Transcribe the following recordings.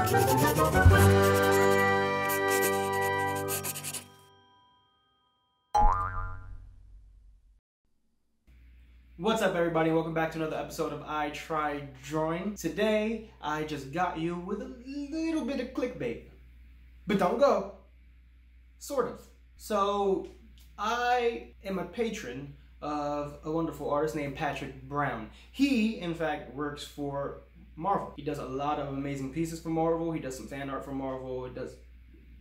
What's up, everybody? Welcome back to another episode of I Try Drawing. Today, I just got you with a little bit of clickbait. But don't go. Sort of. So, I am a patron of a wonderful artist named Patrick Brown. He, in fact, works for Marvel. He does a lot of amazing pieces for Marvel. He does some fan art for Marvel. It does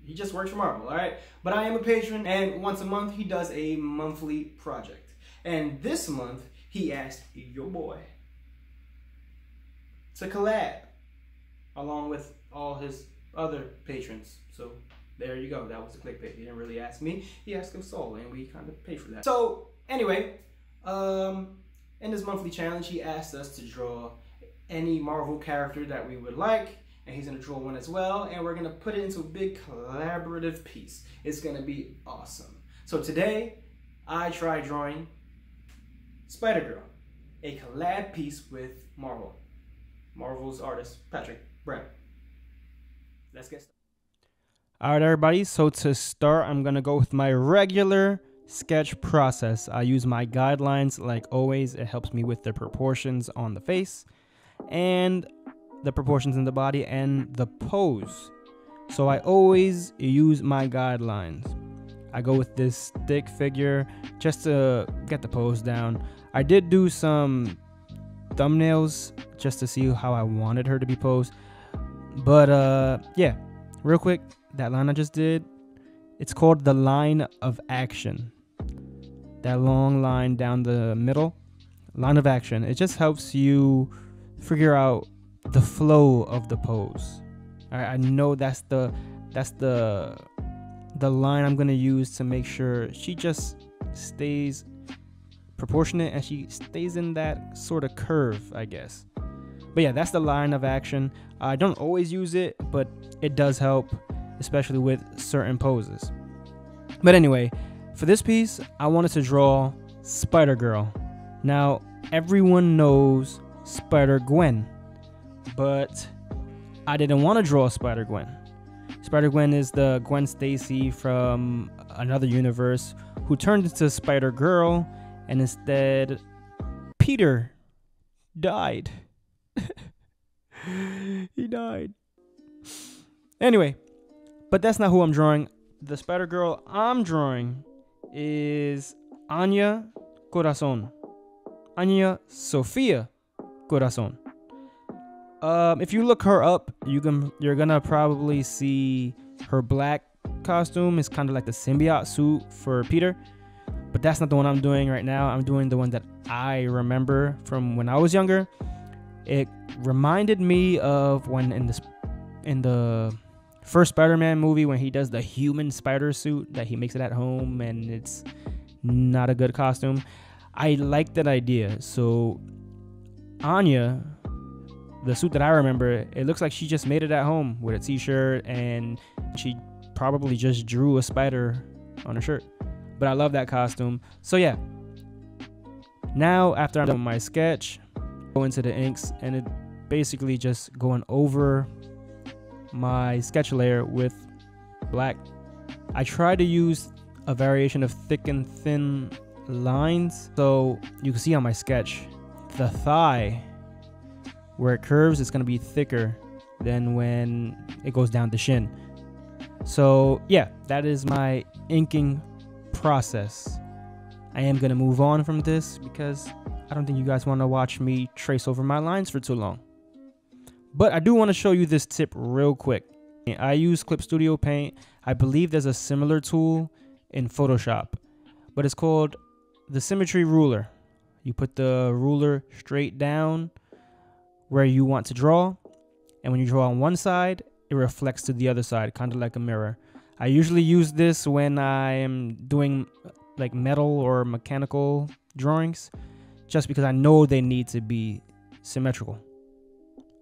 he just works for Marvel, all right? But I am a patron, and once a month he does a monthly project. And this month he asked your boy to collab along with all his other patrons. So there you go. That was a clickbait. He didn't really ask me. He asked him Soul, and we kind of paid for that. So anyway, um, in this monthly challenge, he asked us to draw any Marvel character that we would like, and he's gonna draw one as well, and we're gonna put it into a big collaborative piece. It's gonna be awesome. So today, I try drawing Spider Girl, a collab piece with Marvel. Marvel's artist, Patrick Brown. Let's get started. All right, everybody. So to start, I'm going to go with my regular sketch process. I use my guidelines like always. It helps me with the proportions on the face and the proportions in the body and the pose. So I always use my guidelines. I go with this stick figure just to get the pose down. I did do some thumbnails just to see how I wanted her to be posed. But uh yeah, real quick, that line I just did, it's called the line of action. That long line down the middle, line of action. It just helps you figure out the flow of the pose. All right, I know that's the that's the the line I'm gonna use to make sure she just stays proportionate and she stays in that sort of curve, I guess. But yeah, that's the line of action. I don't always use it, but it does help, especially with certain poses. But anyway, for this piece, I wanted to draw Spider Girl. Now, everyone knows Spider Gwen, but I didn't want to draw Spider Gwen. Spider Gwen is the Gwen Stacy from another universe who turned into Spider Girl, and instead, Peter died. he died. Anyway, but that's not who I'm drawing. The Spider Girl I'm drawing is Anya Corazon. Anya Sofia Corazon. Um, if you look her up, you can you're gonna probably see her black costume is kind of like the symbiote suit for Peter, but that's not the one I'm doing right now. I'm doing the one that I remember from when I was younger. It reminded me of when in this in the first Spider-Man movie when he does the human spider suit that he makes it at home and it's not a good costume. I like that idea. So Anya the suit that I remember, it looks like she just made it at home with a t-shirt and she probably just drew a spider on her shirt. But I love that costume. So yeah. Now after I'm done my sketch, go into the inks and it basically just going over my sketch layer with black. I try to use a variation of thick and thin lines. So you can see on my sketch, the thigh where it curves, it's going to be thicker than when it goes down the shin. So yeah, that is my inking process. I am going to move on from this because I don't think you guys want to watch me trace over my lines for too long. But I do want to show you this tip real quick. I use Clip Studio Paint. I believe there's a similar tool in Photoshop, but it's called the Symmetry Ruler. You put the ruler straight down where you want to draw. And when you draw on one side, it reflects to the other side, kind of like a mirror. I usually use this when I am doing like metal or mechanical drawings, just because I know they need to be symmetrical.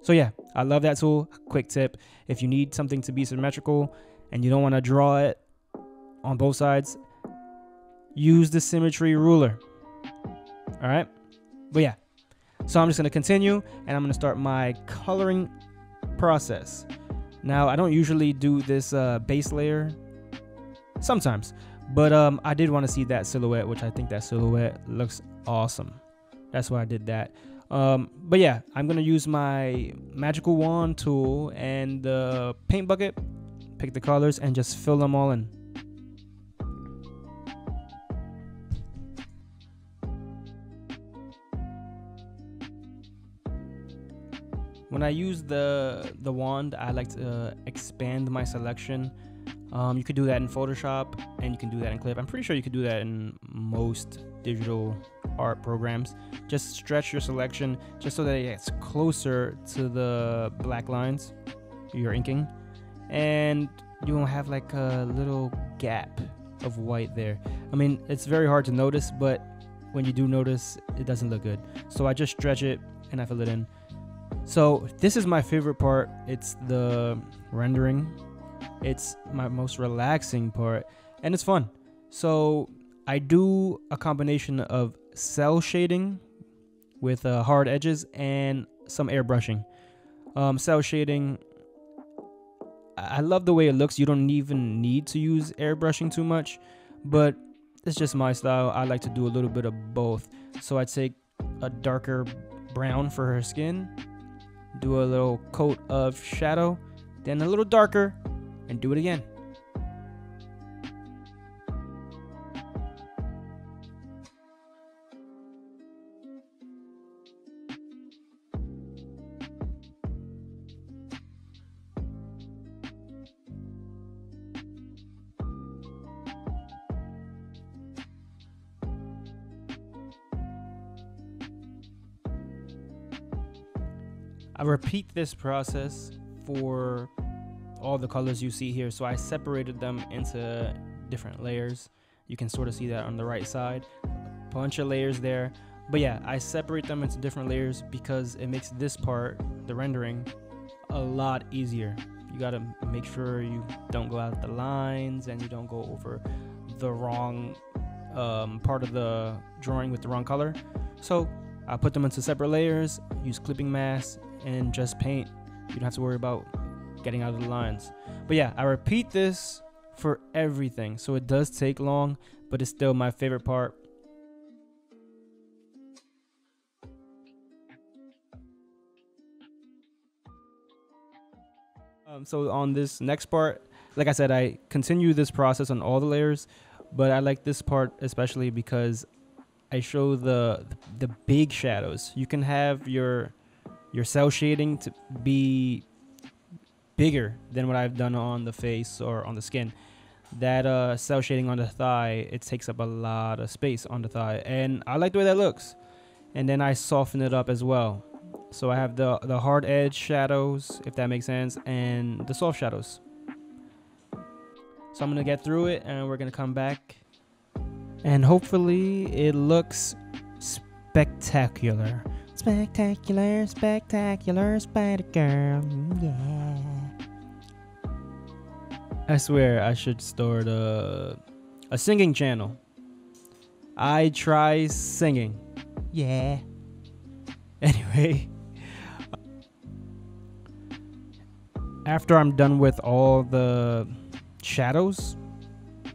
So yeah, I love that tool. Quick tip, if you need something to be symmetrical and you don't want to draw it on both sides, use the symmetry ruler. All right. But yeah, so I'm just going to continue and I'm going to start my coloring process. Now, I don't usually do this uh, base layer, sometimes, but um, I did want to see that silhouette, which I think that silhouette looks awesome. That's why I did that. Um, but yeah, I'm gonna use my magical wand tool and the paint bucket, pick the colors, and just fill them all in. When I use the the wand, I like to uh, expand my selection. Um, you could do that in Photoshop, and you can do that in Clip. I'm pretty sure you could do that in most digital art programs. Just stretch your selection just so that it gets closer to the black lines you're inking, and you won't have like a little gap of white there. I mean, it's very hard to notice, but when you do notice, it doesn't look good. So I just stretch it and I fill it in. So this is my favorite part. It's the rendering. It's my most relaxing part and it's fun. So I do a combination of cel shading with uh, hard edges and some airbrushing. Um, cel shading, I love the way it looks. You don't even need to use airbrushing too much, but it's just my style. I like to do a little bit of both. So I take a darker brown for her skin do a little coat of shadow, then a little darker, and do it again. I repeat this process for all the colors you see here. So I separated them into different layers. You can sort of see that on the right side. A bunch of layers there. But yeah, I separate them into different layers because it makes this part, the rendering, a lot easier. You gotta make sure you don't go out the lines and you don't go over the wrong um, part of the drawing with the wrong color. So I put them into separate layers, use clipping mask, and just paint. You don't have to worry about getting out of the lines. But yeah, I repeat this for everything. So it does take long, but it's still my favorite part. Um, so on this next part, like I said, I continue this process on all the layers, but I like this part especially because I show the the big shadows. You can have your your cel shading to be bigger than what I've done on the face or on the skin. That uh, cel shading on the thigh, it takes up a lot of space on the thigh, and I like the way that looks. And then I soften it up as well. So I have the the hard edge shadows, if that makes sense, and the soft shadows. So I'm gonna get through it, and we're gonna come back, and hopefully it looks spectacular. Spectacular, spectacular spider girl. Mm, yeah. I swear I should start a a singing channel. I try singing. Yeah. Anyway, after I'm done with all the shadows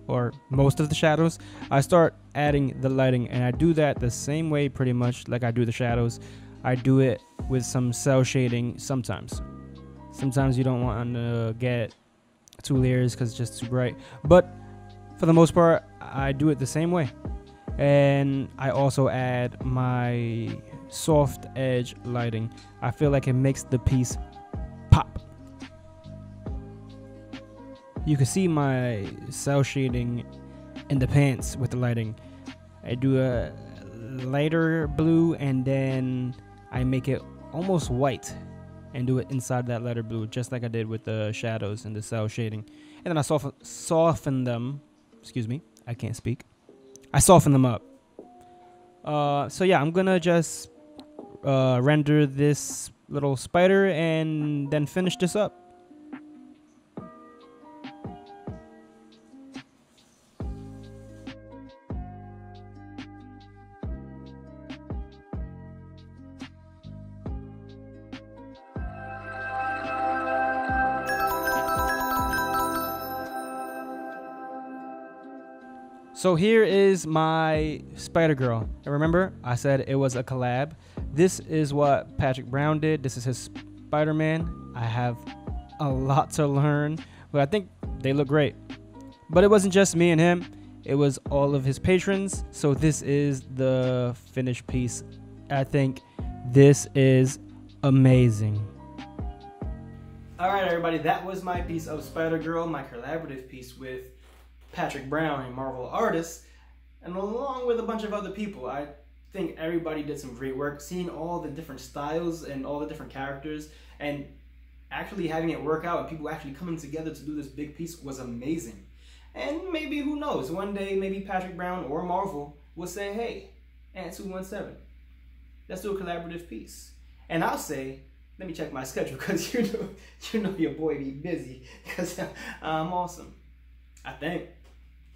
or most of the shadows, I start adding the lighting and I do that the same way pretty much like I do the shadows. I do it with some cel shading sometimes. Sometimes you don't want to get two layers because it's just too bright. But for the most part, I do it the same way. And I also add my soft edge lighting. I feel like it makes the piece You can see my cel shading in the pants with the lighting. I do a lighter blue and then I make it almost white and do it inside that lighter blue, just like I did with the shadows and the cel shading. And then I soften, soften them. Excuse me, I can't speak. I soften them up. Uh, so yeah, I'm gonna just uh, render this little spider and then finish this up. So here is my Spider Girl. And remember, I said it was a collab. This is what Patrick Brown did. This is his Spider Man. I have a lot to learn, but I think they look great. But it wasn't just me and him, it was all of his patrons. So this is the finished piece. I think this is amazing. All right, everybody, that was my piece of Spider Girl, my collaborative piece with Patrick Brown, a Marvel artist, and along with a bunch of other people. I think everybody did some great work. Seeing all the different styles and all the different characters, and actually having it work out and people actually coming together to do this big piece was amazing. And maybe, who knows, one day maybe Patrick Brown or Marvel will say, hey, Ant 217, let's do a collaborative piece. And I'll say, let me check my schedule because you know, you know your boy be busy because I'm awesome. I think.